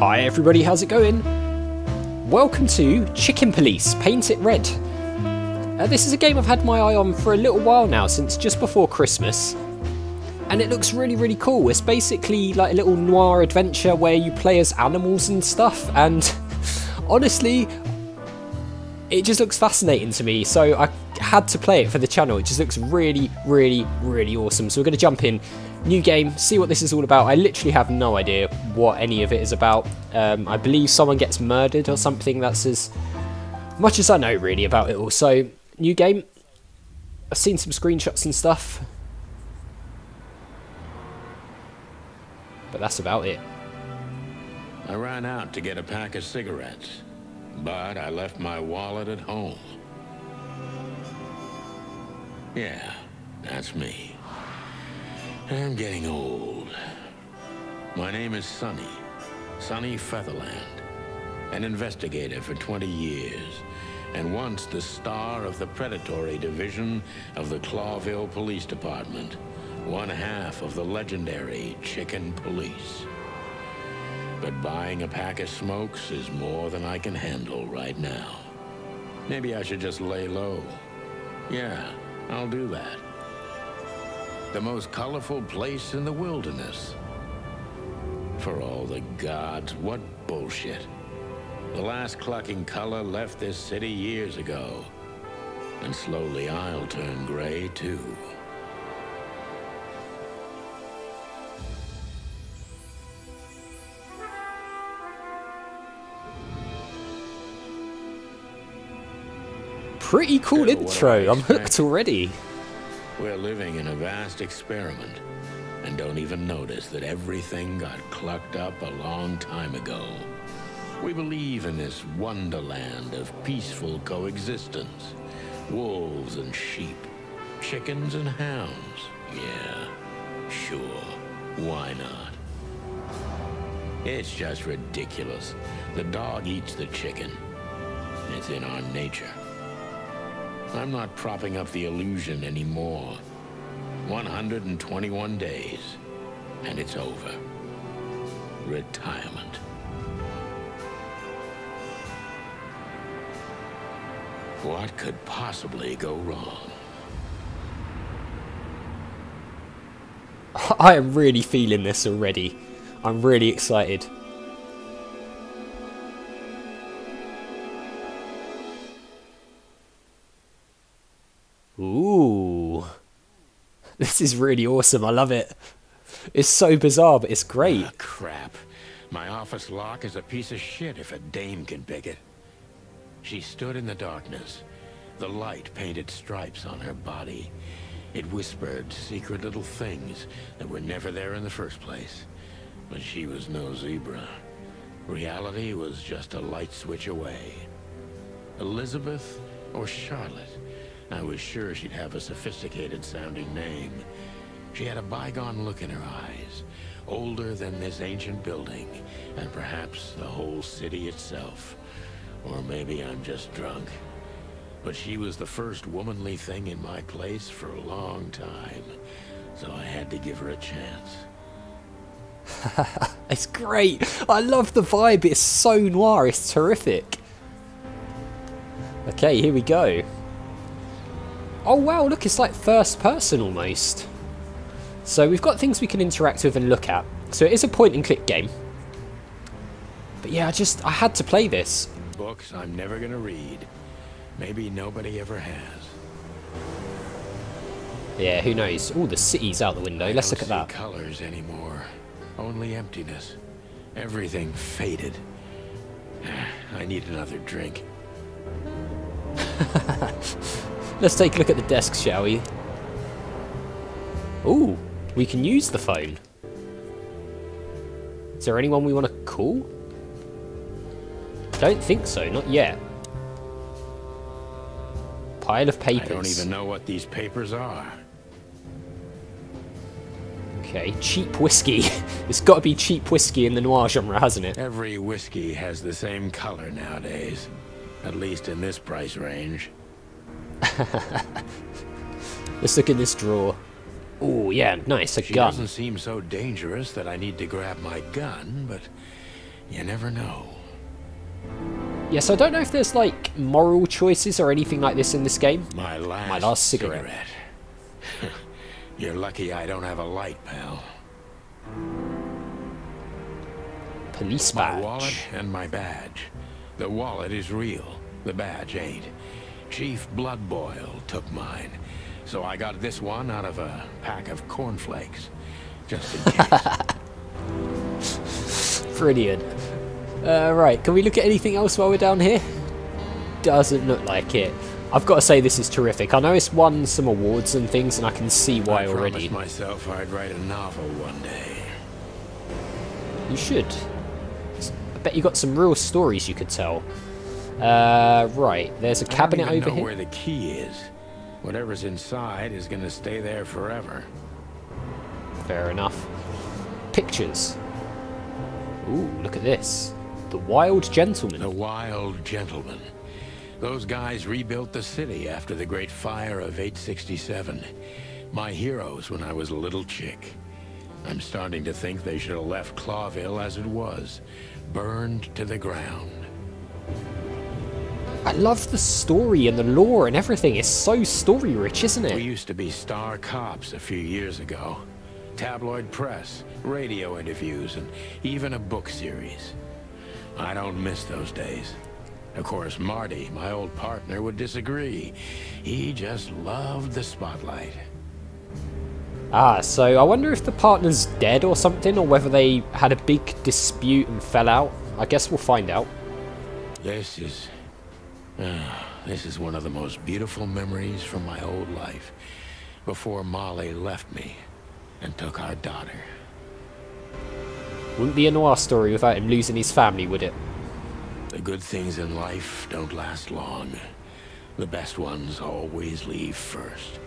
Hi everybody, how's it going? Welcome to Chicken Police Paint It Red. Uh, this is a game I've had my eye on for a little while now, since just before Christmas. And it looks really, really cool. It's basically like a little noir adventure where you play as animals and stuff, and honestly, it just looks fascinating to me, so I had to play it for the channel. It just looks really, really, really awesome. So we're going to jump in New game, see what this is all about. I literally have no idea what any of it is about. Um, I believe someone gets murdered or something. That's as much as I know really about it all. So, new game. I've seen some screenshots and stuff. But that's about it. I ran out to get a pack of cigarettes, but I left my wallet at home. Yeah, that's me. I'm getting old. My name is Sonny. Sonny Featherland. An investigator for 20 years. And once the star of the predatory division of the Clawville Police Department. One half of the legendary Chicken Police. But buying a pack of smokes is more than I can handle right now. Maybe I should just lay low. Yeah, I'll do that the most colorful place in the wilderness. For all the gods, what bullshit. The last clucking color left this city years ago. And slowly I'll turn gray too. Pretty cool intro, I'm hooked already. We're living in a vast experiment and don't even notice that everything got clucked up a long time ago. We believe in this wonderland of peaceful coexistence. Wolves and sheep, chickens and hounds. Yeah, sure, why not? It's just ridiculous. The dog eats the chicken. It's in our nature. I'm not propping up the illusion anymore. 121 days, and it's over. Retirement. What could possibly go wrong? I am really feeling this already. I'm really excited. This is really awesome. I love it. It's so bizarre, but it's great. Oh, crap. My office lock is a piece of shit if a dame can pick it. She stood in the darkness. The light painted stripes on her body. It whispered secret little things that were never there in the first place. But she was no zebra. Reality was just a light switch away. Elizabeth or Charlotte? I was sure she'd have a sophisticated sounding name. She had a bygone look in her eyes, older than this ancient building, and perhaps the whole city itself. Or maybe I'm just drunk. But she was the first womanly thing in my place for a long time, so I had to give her a chance. it's great. I love the vibe. It's so noir. It's terrific. Okay, here we go. Oh wow, look, it's like first person almost. So we've got things we can interact with and look at. So it is a point and click game. But yeah, I just, I had to play this. Books I'm never going to read. Maybe nobody ever has. Yeah, who knows? Oh, the city's out the window. I Let's look at that. colors anymore. Only emptiness. Everything faded. I need another drink. Let's take a look at the desk, shall we? Ooh, we can use the phone. Is there anyone we want to call? Don't think so, not yet. Pile of papers. I don't even know what these papers are. Okay, cheap whiskey. it's got to be cheap whiskey in the noir genre, hasn't it? Every whiskey has the same color nowadays. At least in this price range. Let's look at this drawer. Oh, yeah, nice, a she gun. doesn't seem so dangerous that I need to grab my gun, but You never know. Yes, I don't know if there's like moral choices or anything like this in this game. My last, My last cigarette. cigarette. You're lucky I don't have a light, pal. Police badge. My wallet and my badge. The wallet is real. The badge ain't. Chief Bloodboil took mine. So I got this one out of a pack of cornflakes. Just in case. Brilliant. Uh, right, can we look at anything else while we're down here? Doesn't look like it. I've got to say this is terrific. I know it's won some awards and things, and I can see why I already. promised myself I'd write a novel one day. You should. I bet you got some real stories you could tell. Uh, right, there's a cabinet I don't even over know here. where the key is. Whatever's inside is gonna stay there forever. Fair enough. Pictures. Ooh, look at this. The Wild Gentleman. The Wild Gentlemen. Those guys rebuilt the city after the Great Fire of 867. My heroes when I was a little chick. I'm starting to think they should have left Clawville as it was, burned to the ground. I love the story and the lore and everything. It's so story rich, isn't it? We used to be star cops a few years ago. Tabloid press, radio interviews, and even a book series. I don't miss those days. Of course, Marty, my old partner, would disagree. He just loved the spotlight. Ah, so I wonder if the partner's dead or something, or whether they had a big dispute and fell out. I guess we'll find out. This is... ah, this is one of the most beautiful memories from my old life. Before Molly left me and took our daughter. Wouldn't be a noir story without him losing his family, would it? The good things in life don't last long. The best ones always leave first.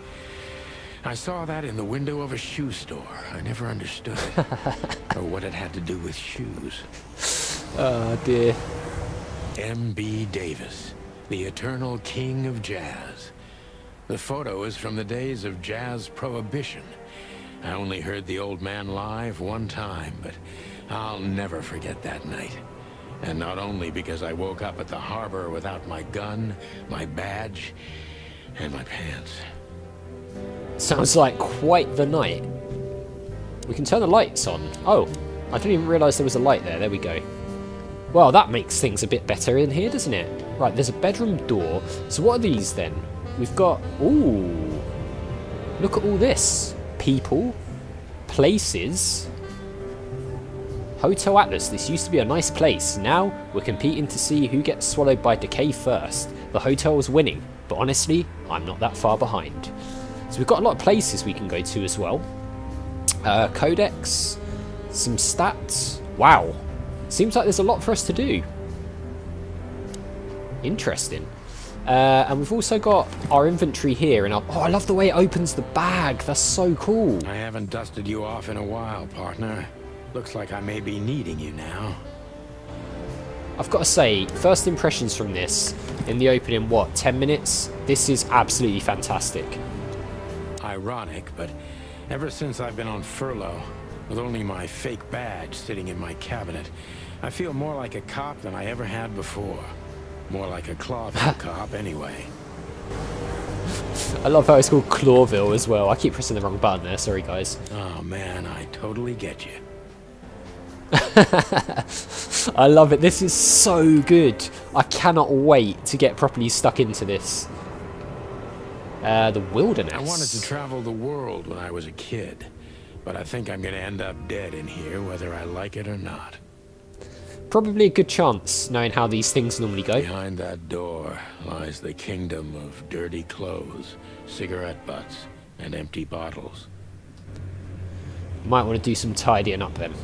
I saw that in the window of a shoe store. I never understood it. or what it had to do with shoes. Oh dear. M.B. Davis, the eternal king of jazz. The photo is from the days of jazz prohibition. I only heard the old man live one time, but I'll never forget that night. And not only because I woke up at the harbor without my gun, my badge, and my pants. Sounds like quite the night. We can turn the lights on. Oh, I didn't even realise there was a light there. There we go. Well, that makes things a bit better in here, doesn't it? Right, there's a bedroom door. So what are these then? We've got... Ooh. Look at all this. People. Places. Hotel Atlas. This used to be a nice place. Now, we're competing to see who gets swallowed by decay first. The hotel's winning. But honestly, I'm not that far behind. So we've got a lot of places we can go to as well. Uh, codex, some stats. Wow, seems like there's a lot for us to do. Interesting. Uh, and we've also got our inventory here, and our, oh, I love the way it opens the bag. That's so cool. I haven't dusted you off in a while, partner. Looks like I may be needing you now. I've got to say, first impressions from this in the opening, what, 10 minutes? This is absolutely fantastic. Ironic, but ever since I've been on furlough, with only my fake badge sitting in my cabinet, I feel more like a cop than I ever had before. More like a Clawville cop, anyway. I love how it's called Clawville as well. I keep pressing the wrong button there, sorry guys. Oh man, I totally get you. I love it. This is so good. I cannot wait to get properly stuck into this. Uh, the wilderness. I wanted to travel the world when I was a kid, but I think I'm gonna end up dead in here whether I like it or not. Probably a good chance, knowing how these things normally go. Behind that door lies the kingdom of dirty clothes, cigarette butts, and empty bottles. Might want to do some tidying up then.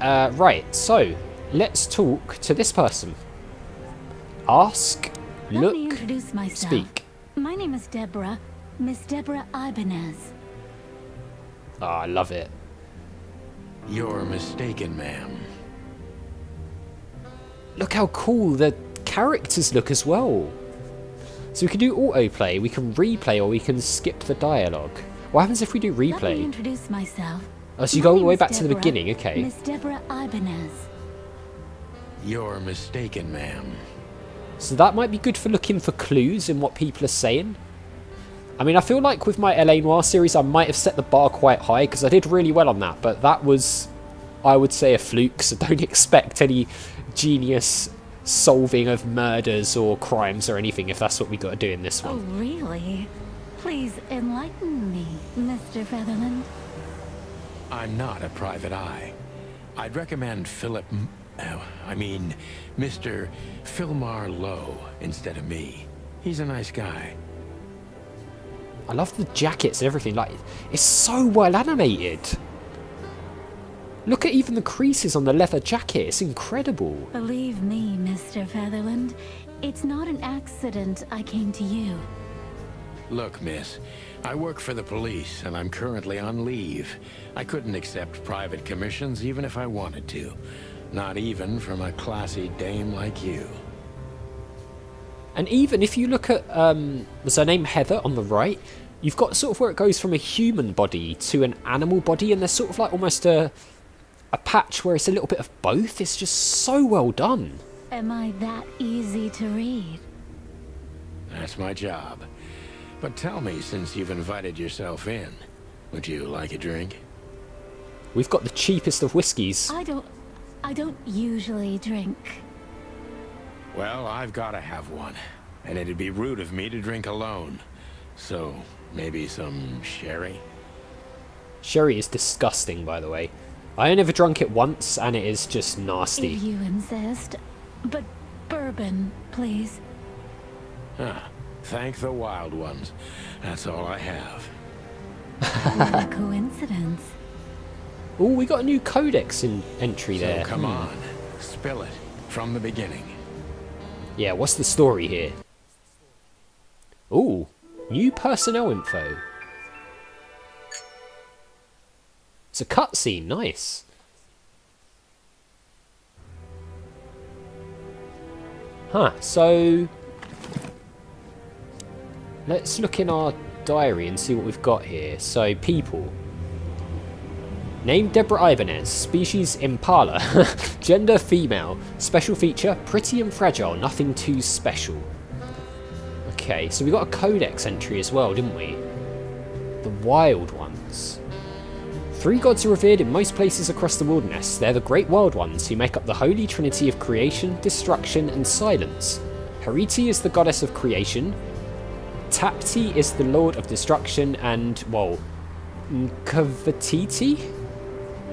Uh, right, so let's talk to this person. Ask, Let look, me introduce myself. speak. My name is Deborah, Miss Deborah Ibanez. Oh, I love it. You're mistaken, ma'am. Look how cool the characters look as well. So we can do autoplay, we can replay, or we can skip the dialogue. What happens if we do replay? Let me replay? introduce myself. Oh, so you My go all the way is back to the beginning, okay. Miss Deborah Ibanez. You're mistaken, ma'am. So that might be good for looking for clues in what people are saying. I mean, I feel like with my LA Noire series, I might have set the bar quite high because I did really well on that, but that was, I would say, a fluke, so don't expect any genius solving of murders or crimes or anything if that's what we got to do in this Oh, one. really? Please enlighten me, Mr. Featherland. I'm not a private eye. I'd recommend Philip... M- Oh, I mean, Mr. Philmar Lowe instead of me. He's a nice guy. I love the jackets and everything. Like, it's so well animated. Look at even the creases on the leather jacket. It's incredible. Believe me, Mr. Featherland, it's not an accident I came to you. Look, miss, I work for the police, and I'm currently on leave. I couldn't accept private commissions even if I wanted to. Not even from a classy dame like you. And even if you look at, um, was her name Heather on the right? You've got sort of where it goes from a human body to an animal body, and there's sort of like almost a, a patch where it's a little bit of both. It's just so well done. Am I that easy to read? That's my job. But tell me, since you've invited yourself in, would you like a drink? We've got the cheapest of whiskies. I don't... I don't usually drink. Well, I've got to have one. And it'd be rude of me to drink alone. So, maybe some sherry? Sherry is disgusting, by the way. I only ever drunk it once, and it is just nasty. If you insist. But bourbon, please. Ah, thank the wild ones. That's all I have. What a coincidence. Oh, we got a new codex in entry So there. come Hmm. on, spill it from the beginning. Yeah, what's the story here? Ooh, new personnel info. It's a cutscene, nice. Huh, so... Let's look in our diary and see what we've got here. So, people. Name Deborah Ibanez, species Impala, gender female, special feature pretty and fragile, nothing too special. Okay, so we got a codex entry as well, didn't we? The Wild Ones. Three gods are revered in most places across the wilderness. They're the Great Wild Ones who make up the holy trinity of creation, destruction, and silence. Hariti is the goddess of creation, Tapti is the lord of destruction, and, well, Nkavatiti?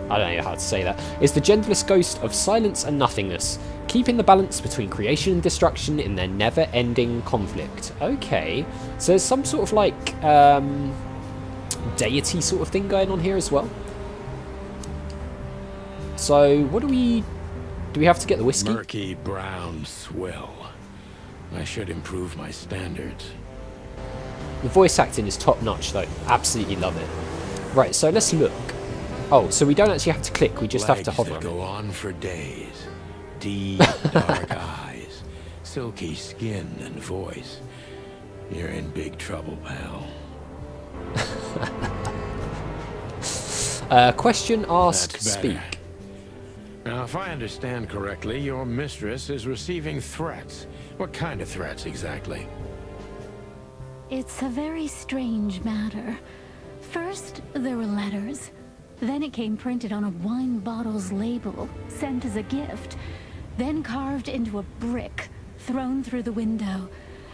I don't know how to say that, is the gentlest ghost of silence and nothingness, keeping the balance between creation and destruction in their never ending conflict. Okay, so there's some sort of like um, deity sort of thing going on here as well. So, what do we. Do we have to get the whiskey? Murky brown swill. I should improve my standards. The voice acting is top notch though, absolutely love it. Right, so let's look. Oh, so we don't actually have to click, we just have to hover that on go on for days. Deep, dark eyes. Silky skin and voice. You're in big trouble, pal. Uh, question, asked, speak. Now, if I understand correctly, your mistress is receiving threats. What kind of threats exactly? It's a very strange matter. First, there were letters. Then it came printed on a wine bottle's label, sent as a gift. Then carved into a brick, thrown through the window.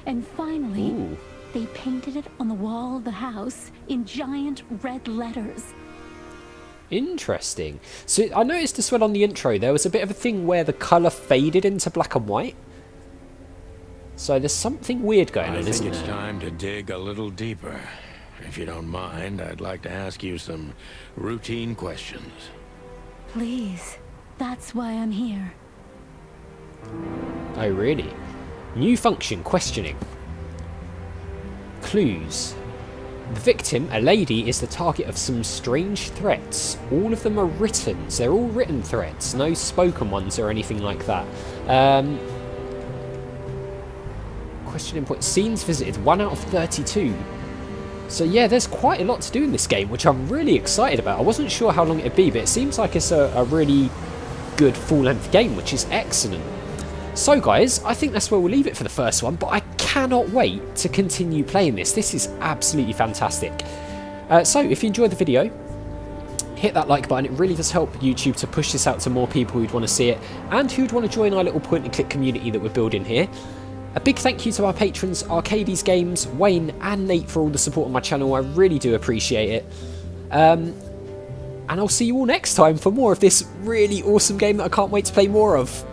And finally, Ooh. they painted it on the wall of the house in giant red letters. Interesting. So I noticed as well on the intro there was a bit of a thing where the colour faded into black and white. So there's something weird going I on, think isn't it's time to dig a little deeper. If you don't mind, I'd like to ask you some routine questions. Please, that's why I'm here. Oh, really? New function, questioning. Clues. The victim, a lady, is the target of some strange threats. All of them are written. So they're all written threats, no spoken ones or anything like that. Um, questioning point. Scenes visited, 1 out of 32. So yeah, there's quite a lot to do in this game, which I'm really excited about. I wasn't sure how long it'd be, but it seems like it's a, a really good full-length game, which is excellent. So guys, I think that's where we'll leave it for the first one, but I cannot wait to continue playing this. This is absolutely fantastic. Uh, so if you enjoyed the video, hit that like button. It really does help YouTube to push this out to more people who'd want to see it and who'd want to join our little point and click community that we're building here. A big thank you to our patrons Arcades Games, Wayne and Nate for all the support on my channel. I really do appreciate it. Um, and I'll see you all next time for more of this really awesome game that I can't wait to play more of.